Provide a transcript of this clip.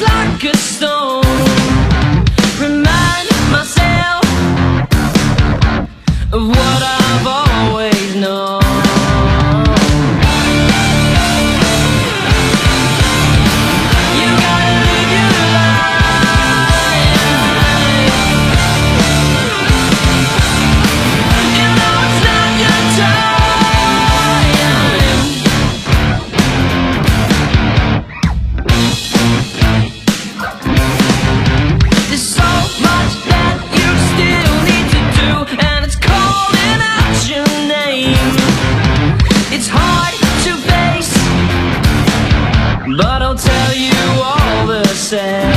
like a stone tell you all the same.